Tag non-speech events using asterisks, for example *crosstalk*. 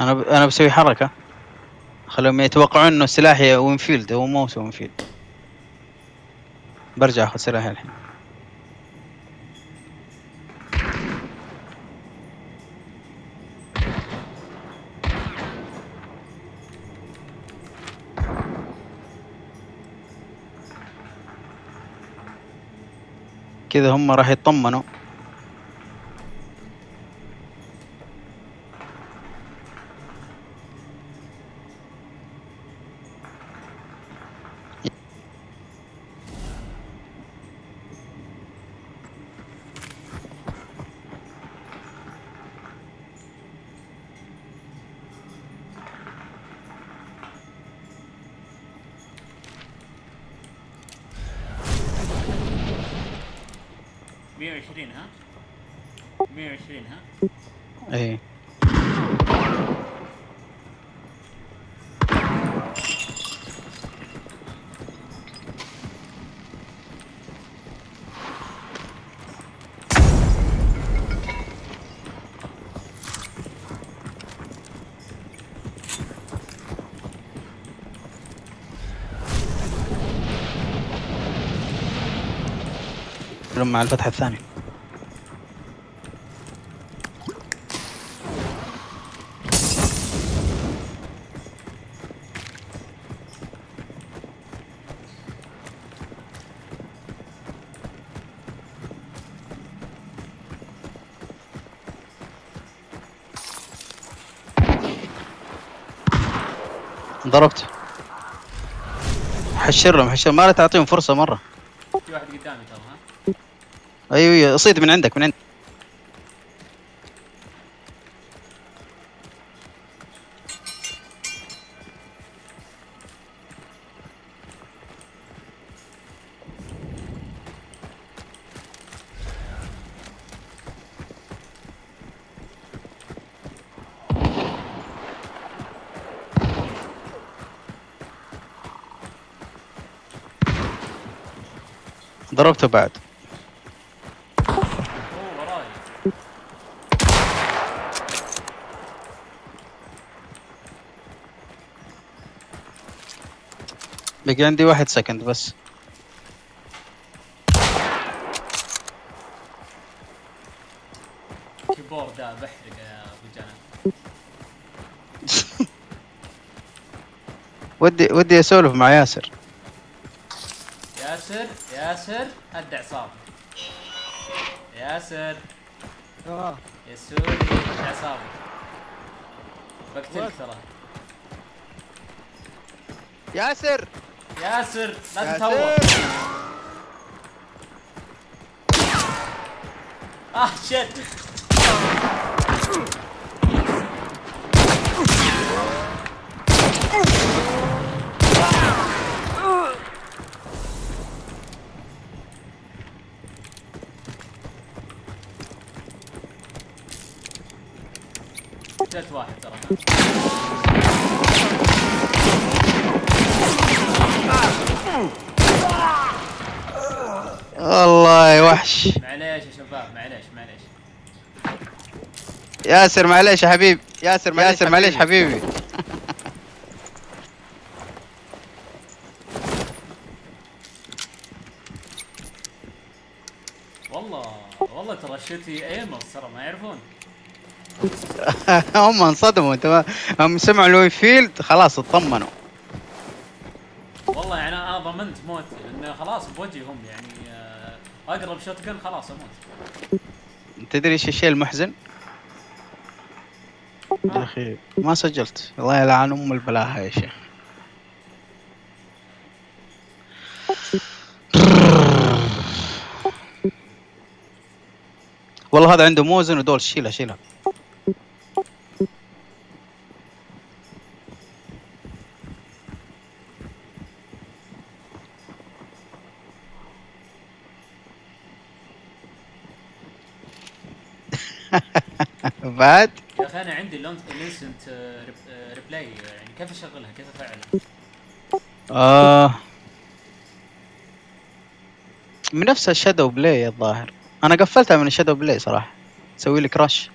أنا ب... أنا بسوي حركة. خلهم يتوقعون إنه سلاحي Winfield هو مو Winfield برجع آخذ سلاحي الحين. كذا هم راح يطمنوا. مية وعشرين ها؟ مية وعشرين ها؟ اي مع الفتحة الثانية. ضربت. حشر لهم حشر. ما لا تعطيهم فرصة مرة. في واحد قدامي ترى ها؟ أيوه أيوه. صيد من عندك من عندك ضربته بعد. بقي عندي واحد second بس. keyboard ده بحرق يا أبو جنى *laughs* ودي ودي أسولف مع ياسر. ياسر ياسر هد اعصابك ياسر. آه. يا سوري هد اعصابك بقتلك ترى. ياسر! ياسر لا تتهور. آه شت جت واحد ترى والله يا وحش. معليش يا شباب معليش معليش. ياسر معليش يا حبيبي. ياسر معليش ياسر معليش حبيبي. والله والله ترى shotty aimers ترى ما يعرفون. *laughs* هم انصدموا انت هم سمعوا ال Winfield خلاص اطمنوا. والله يعني أنا ضمنت موتي لأنه خلاص بوجههم يعني أقرب shotgun خلاص أموت. تدري إيش الشيء المحزن؟ يا أخي. ما سجلت. الله يلعن أم البلاهة يا شيخ. والله هذا عنده موزن ودول شيلها شيلها *laughs* بعد؟ يا أخي أنا عندي الانسنت ريبلاي يعني كيف أشغلها؟ كيف أفعلها؟ آه. من نفس ال ShadowPlay الظاهر. أنا قفلتها من ال ShadowPlay صراحة. تسوي لي crash